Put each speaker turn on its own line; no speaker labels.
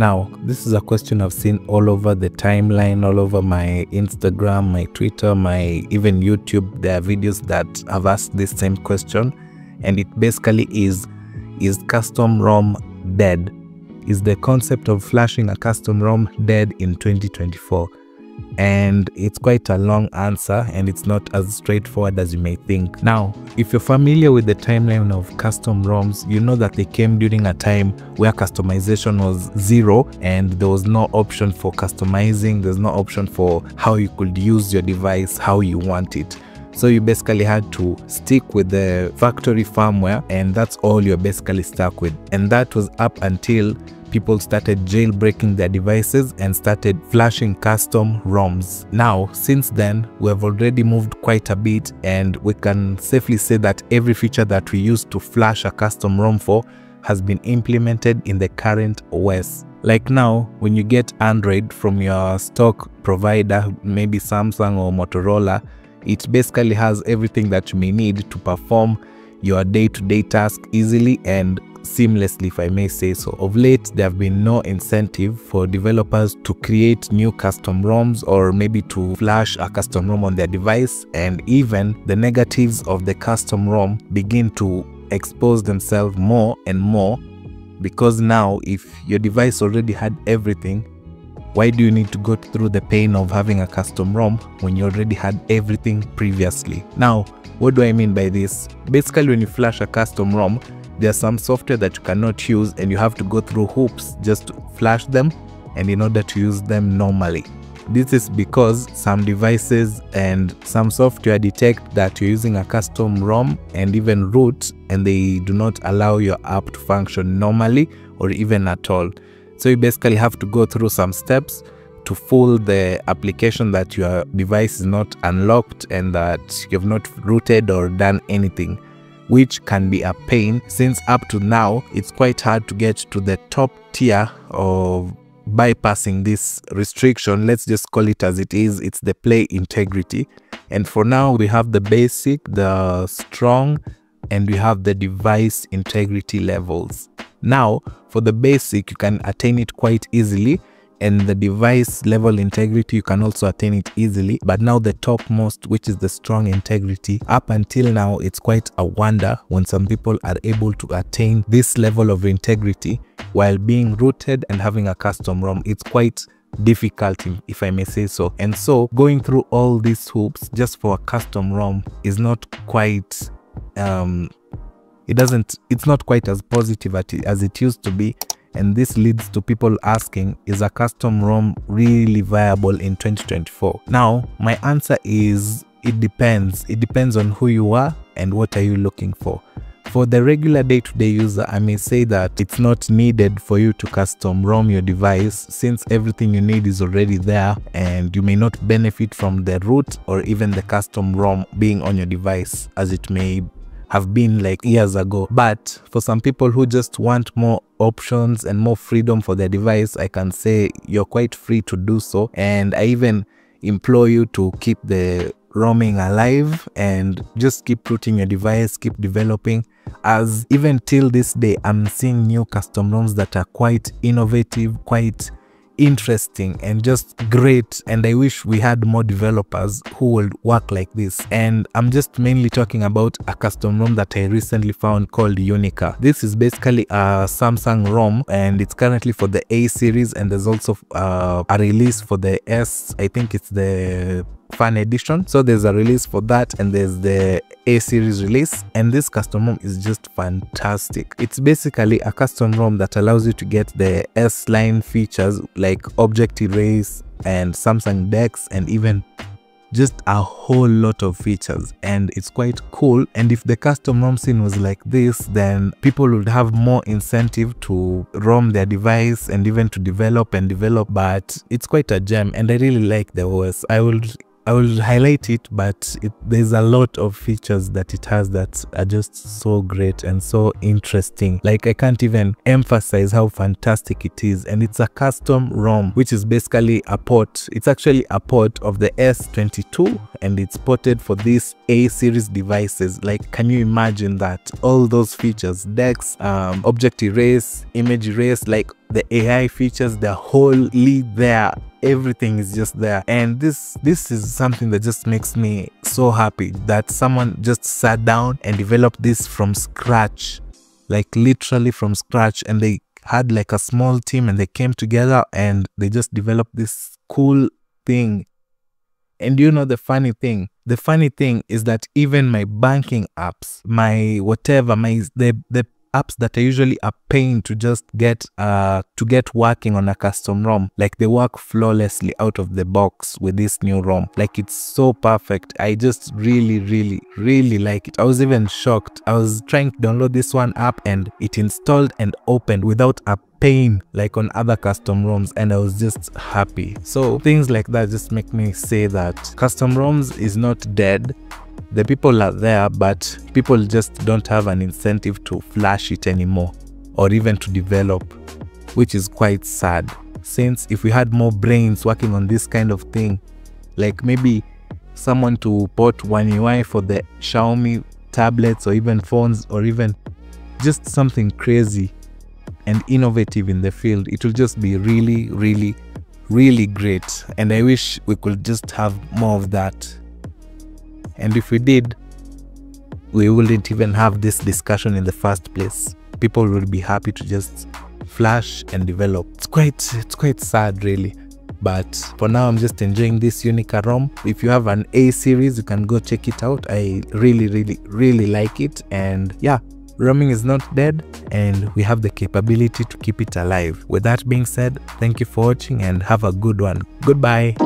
Now, this is a question I've seen all over the timeline, all over my Instagram, my Twitter, my even YouTube. There are videos that have asked this same question, and it basically is Is custom ROM dead? Is the concept of flashing a custom ROM dead in 2024? And it's quite a long answer and it's not as straightforward as you may think. Now, if you're familiar with the timeline of custom ROMs, you know that they came during a time where customization was zero and there was no option for customizing, there's no option for how you could use your device how you want it. So you basically had to stick with the factory firmware and that's all you're basically stuck with. And that was up until people started jailbreaking their devices and started flashing custom ROMs. Now, since then, we have already moved quite a bit and we can safely say that every feature that we used to flash a custom ROM for has been implemented in the current OS. Like now, when you get Android from your stock provider, maybe Samsung or Motorola, it basically has everything that you may need to perform your day-to-day -day task easily and seamlessly, if I may say so. Of late, there have been no incentive for developers to create new custom ROMs or maybe to flash a custom ROM on their device. And even the negatives of the custom ROM begin to expose themselves more and more because now if your device already had everything, why do you need to go through the pain of having a custom ROM when you already had everything previously? Now, what do I mean by this? Basically, when you flash a custom ROM, there's some software that you cannot use and you have to go through hoops just to flash them and in order to use them normally. This is because some devices and some software detect that you're using a custom ROM and even root and they do not allow your app to function normally or even at all. So you basically have to go through some steps to fool the application that your device is not unlocked and that you've not rooted or done anything which can be a pain since up to now it's quite hard to get to the top tier of bypassing this restriction. Let's just call it as it is. It's the play integrity. And for now we have the basic the strong and we have the device integrity levels now for the basic you can attain it quite easily and the device level integrity you can also attain it easily. But now the topmost which is the strong integrity up until now it's quite a wonder when some people are able to attain this level of integrity while being rooted and having a custom ROM. It's quite difficult if I may say so. And so going through all these hoops just for a custom ROM is not quite um it doesn't it's not quite as positive as it used to be. And this leads to people asking is a custom ROM really viable in 2024 now my answer is it depends. It depends on who you are and what are you looking for. For the regular day-to-day -day user, I may say that it's not needed for you to custom ROM your device since everything you need is already there and you may not benefit from the root or even the custom ROM being on your device as it may have been like years ago. But for some people who just want more options and more freedom for their device, I can say you're quite free to do so. And I even implore you to keep the roaming alive and just keep rooting your device, keep developing. As even till this day, I'm seeing new custom ROMs that are quite innovative, quite interesting and just great and i wish we had more developers who would work like this. And i'm just mainly talking about a custom rom that i recently found called unica. This is basically a samsung rom and it's currently for the a series and there's also uh, a release for the s i think it's the fan edition. So there's a release for that and there's the a series release. And this custom ROM is just fantastic. It's basically a custom ROM that allows you to get the s line features like object erase and samsung dex and even just a whole lot of features. And it's quite cool. And if the custom ROM scene was like this then people would have more incentive to ROM their device and even to develop and develop. But it's quite a gem. And I really like the OS. I would I will highlight it, but it, there's a lot of features that it has that are just so great and so interesting. Like I can't even emphasize how fantastic it is. And it's a custom ROM, which is basically a port. It's actually a port of the S22 and it's ported for these A series devices. Like, can you imagine that? All those features, DeX, um, object erase, image erase, like the AI features, the whole lead there everything is just there. And this this is something that just makes me so happy that someone just sat down and developed this from scratch. Like literally from scratch. And they had like a small team and they came together and they just developed this cool thing. And you know the funny thing the funny thing is that even my banking apps my whatever my the the apps that are usually a pain to just get uh to get working on a custom ROM. Like they work flawlessly out of the box with this new ROM. Like it's so perfect. I just really, really, really like it. I was even shocked. I was trying to download this one app and it installed and opened without a pain like on other custom ROMs and I was just happy. So things like that just make me say that custom ROMs is not dead the people are there, but people just don't have an incentive to flash it anymore or even to develop, which is quite sad. Since if we had more brains working on this kind of thing, like maybe someone to port One UI for the Xiaomi tablets or even phones or even just something crazy and innovative in the field, it will just be really, really, really great. And I wish we could just have more of that and if we did, we wouldn't even have this discussion in the first place. People would be happy to just flash and develop. It's quite it's quite sad really. But for now, I'm just enjoying this Unica ROM. If you have an A series, you can go check it out. I really, really, really like it. And yeah, roaming is not dead and we have the capability to keep it alive. With that being said, thank you for watching and have a good one. Goodbye.